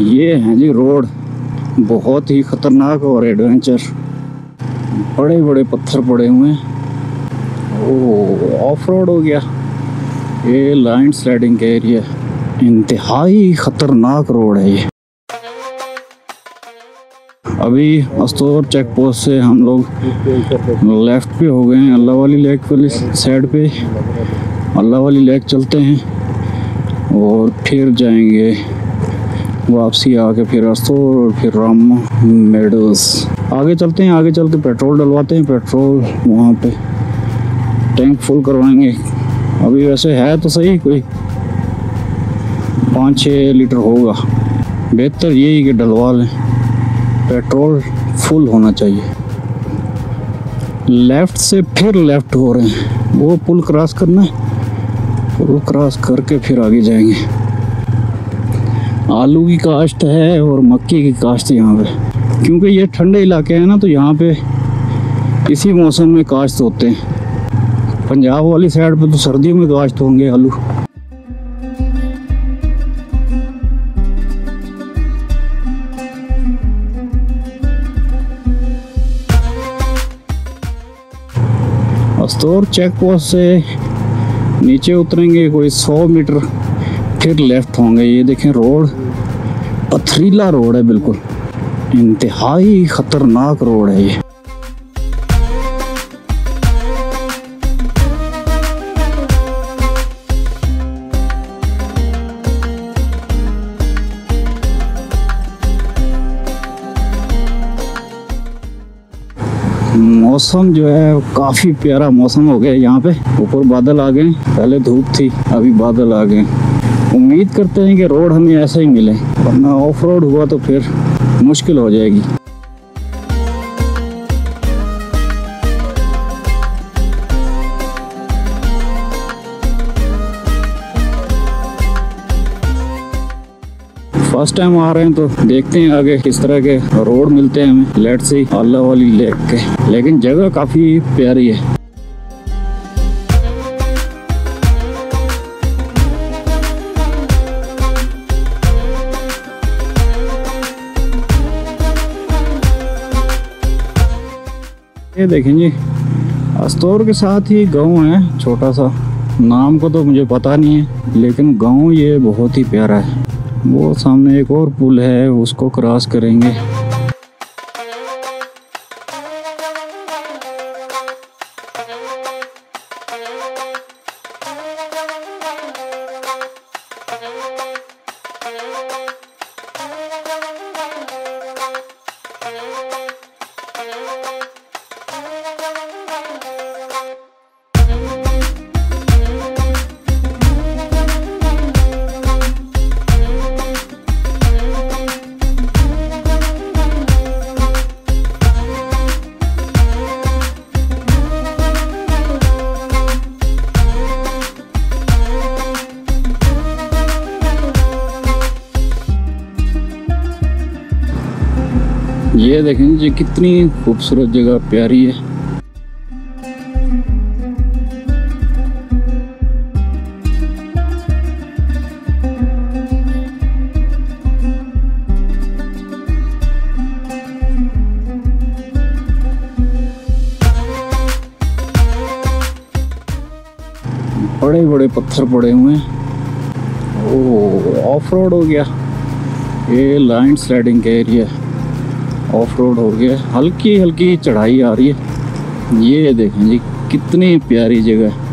ये है जी रोड। बहुत ही खतरनाक और एडवेंचर। बड़े बड़े पत्थर पड़े हुए हैं। ऑफ़ रोड हो गया। ये लाइन स्लाइडिंग का एरिया इंतहाई खतरनाक रोड है ये। अभी अस्तौर चेक पोस्ट से हम लोग लेफ़्ट पे हो गए हैं। अल्लाह वाली लेक वाली साइड पे। अल्लाह वाली लेक चलते हैं और फिर जाएँगे। वापसी आके फिर अस्तौर और फिर रामा मेडोज आगे चलते हैं, आगे चल के पेट्रोल डलवाते हैं, पेट्रोल वहाँ पे टैंक फुल करवाएँगे। अभी वैसे है तो सही, कोई पाँच छः लीटर होगा। बेहतर यही कि डलवा लें। पेट्रोल फुल होना चाहिए। लेफ़्ट से फिर लेफ़्ट हो रहे हैं। वो पुल क्रॉस करना है, पुल क्रॉस करके फिर आगे जाएँगे। आलू की काश्त है और मक्की की काश्त यहाँ पे। क्योंकि ये ठंडे इलाके हैं ना तो यहाँ पे इसी मौसम में काश्त होते हैं। पंजाब वाली साइड पे तो सर्दियों में काश्त होंगे आलू। अस्तौर चेक पोस्ट से नीचे उतरेंगे, कोई सौ मीटर फिर लेफ़्ट होंगे। ये देखें रोड पथरीला रोड है, बिल्कुल। इंतहाई खतरनाक रोड है ये। मौसम जो है, काफ़ी प्यारा मौसम हो गया यहाँ पे। ऊपर बादल आ गए पहले धूप थी, अभी बादल आ गए उम्मीद करते हैं कि रोड हमें ऐसा ही मिले। वरना ऑफ़ रोड हुआ तो फिर मुश्किल हो जाएगी। फ़र्स्ट टाइम आ रहे हैं तो देखते हैं आगे किस तरह के रोड मिलते हैं हमें। लेट से अल्लाह वाली लेक के। लेकिन जगह काफ़ी प्यारी है। ये देखें जी, अस्तौर के साथ ही गाँव है, छोटा सा। नाम को तो मुझे पता नहीं है, लेकिन गाँव ये बहुत ही प्यारा है। वो सामने एक और पुल है, उसको क्रॉस करेंगे। ये देखें जी, कितनी खूबसूरत जगह, प्यारी है। बड़े बड़े पत्थर पड़े हुए हैं। ओ ऑफ़ रोड हो गया। ये लाइन स्लाइडिंग का एरिया है। ऑफ़ रोड हो गया। हल्की हल्की चढ़ाई आ रही है। ये देखें जी, कितनी प्यारी जगह है।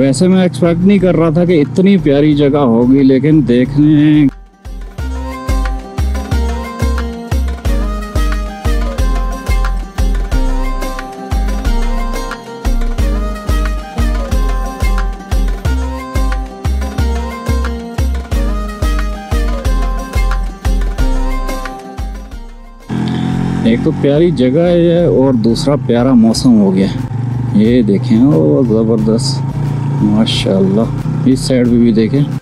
वैसे मैं एक्सपेक्ट नहीं कर रहा था कि इतनी प्यारी जगह होगी, लेकिन देखने एक तो प्यारी जगह है और दूसरा प्यारा मौसम हो गया। ये देखें, ओ, ज़बरदस्त। माशाल्लाह इस साइड भी, भी देखें।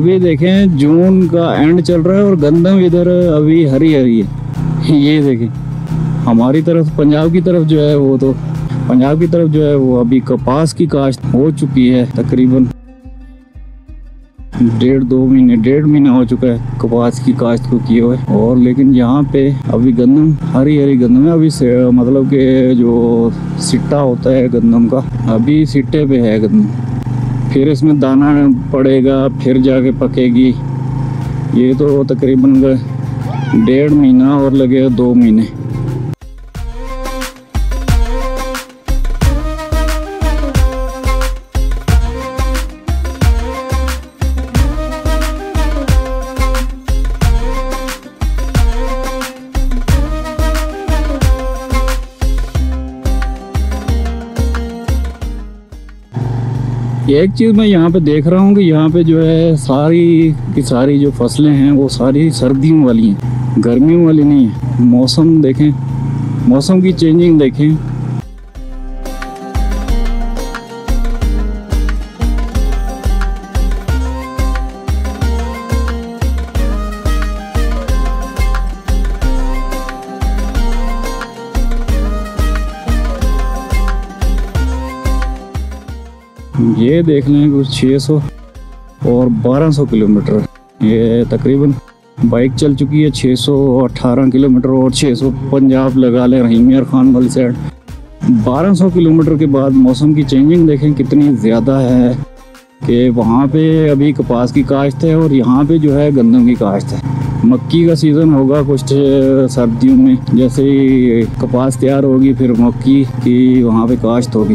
अभी देखें, जून का एंड चल रहा है और गंदम इधर अभी हरी हरी है। ये देखें, हमारी तरफ़, पंजाब की तरफ़ जो है वो तो पंजाब की तरफ़ जो है वो अभी कपास की काश्त हो चुकी है, तकरीबन। डेढ़ दो महीने, डेढ़ महीना हो चुका है कपास की काश्त को किए हुए। और लेकिन यहाँ पे अभी गंदम हरी हरी गंदम है। अभी मतलब के जो सिट्टा होता है गंदम का, अभी सिट्टे पे है गंदम। फिर इसमें दाना पड़ेगा, फिर जाके पकेगी। ये तो तकरीबन डेढ़ महीना और लगेगा दो महीने। एक चीज़ मैं यहाँ पे देख रहा हूँ कि यहाँ पे जो है सारी की सारी जो फ़सलें हैं, वो सारी सर्दियों वाली हैं, गर्मियों वाली नहीं है। मौसम देखें, मौसम की चेंजिंग देखें। ये देख लें कुछ 600 और बारह सौ किलोमीटर। ये तकरीबन बाइक चल चुकी है 618 किलोमीटर और 600 पंजाब लगा लें रहीम यार खान वाली साइड बारह सौ किलोमीटर के बाद मौसम की चेंजिंग देखें कितनी ज़्यादा है कि वहाँ पे अभी कपास की काश्त है और यहाँ पे जो है गंदम की काश्त है। मक्की का सीज़न होगा कुछ सर्दियों में। जैसे कपास तैयार होगी, फिर मक्की की वहाँ पे काश्त होगी।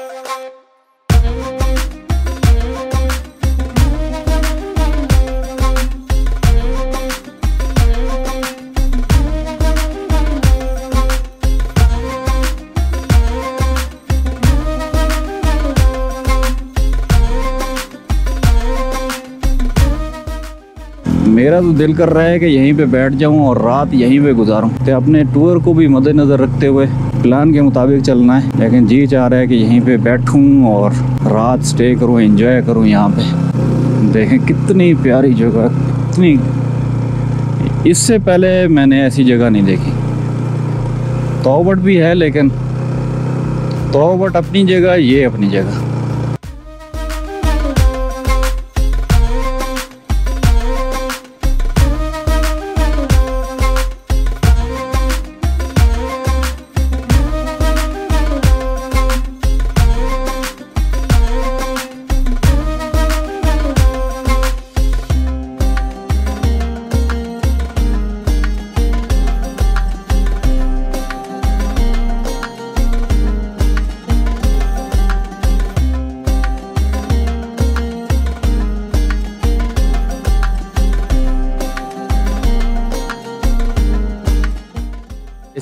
मेरा तो दिल कर रहा है कि यहीं पे बैठ जाऊँ और रात यहीं पे गुजारूं। तो अपने टूर को भी मद्देनज़र रखते हुए प्लान के मुताबिक चलना है। लेकिन जी चाह रहा है कि यहीं पे बैठूं और रात स्टे करूँ एंजॉय करूँ यहाँ पे। देखें, कितनी प्यारी जगह, कितनी इससे पहले मैंने ऐसी जगह नहीं देखी। तोबट भी है, लेकिन तोबट अपनी जगह, ये अपनी जगह।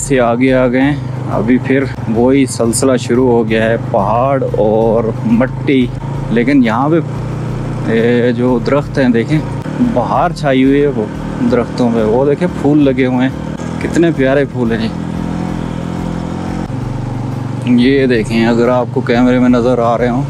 इससे आगे आ गए। अभी फिर वही सिलसिला शुरू हो गया है, पहाड़ और मट्टी। लेकिन यहाँ पे जो दरख्त हैं, देखें, बाहर छाई हुई है वो दरख्तों में। वो देखें, फूल लगे हुए हैं। कितने प्यारे फूल हैं। ये देखें, अगर आपको कैमरे में नज़र आ रहे हों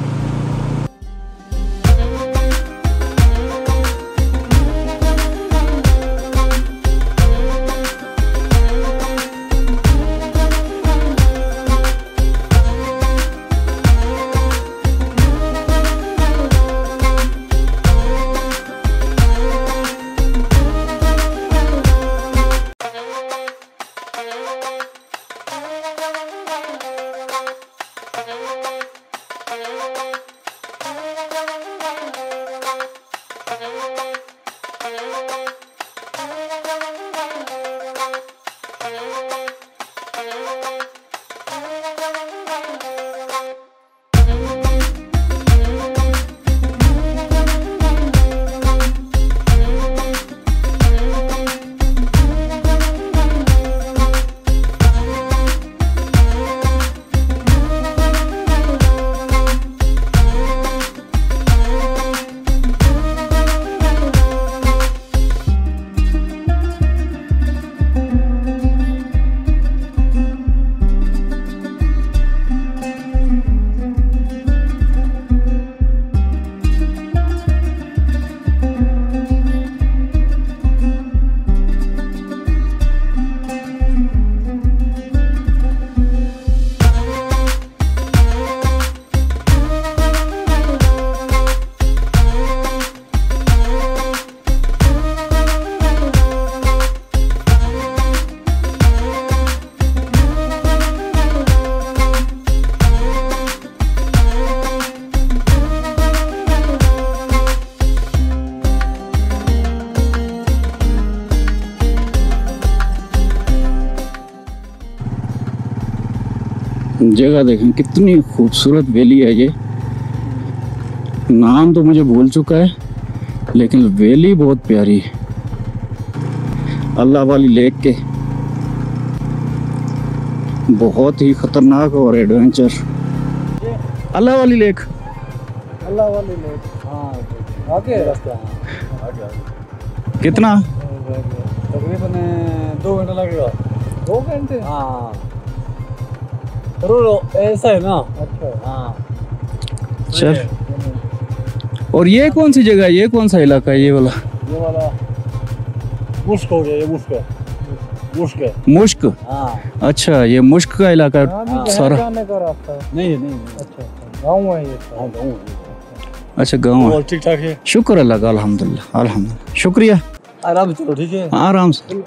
जगह देखें कितनी खूबसूरत वैली है ये। नाम तो मुझे भूल चुका है लेकिन वैली बहुत प्यारी है। अल्लाह वाली लेक के। बहुत ही खतरनाक और एडवेंचर अल्लाह वाली लेक। अल्लाह वाले हाँ आगे रास्ता हाँ आगे। आगे कितना तकरीबन दो घंटा लगेगा। दो घंटे? हाँ। रोड ऐसा है ना? अच्छा। हाँ। चल। और ये कौन सी जगह है? ये कौन सा इलाका है? ये वाला। ये वाला। मुश्क हो गया ये मुश्क मुश्क मुश्क? हाँ। अच्छा ये मुश्क का इलाका है सारा। नहीं नहीं। अच्छा गाँव है ये। गाँव अच्छा गाँव है। ठीक ठाक है? शुक्र अल्लाह का अल्हम्दुलिल्लाह। अल्हम्दुलिल्लाह। शुक्रिया। आराम से चलो ठीक है? आराम से।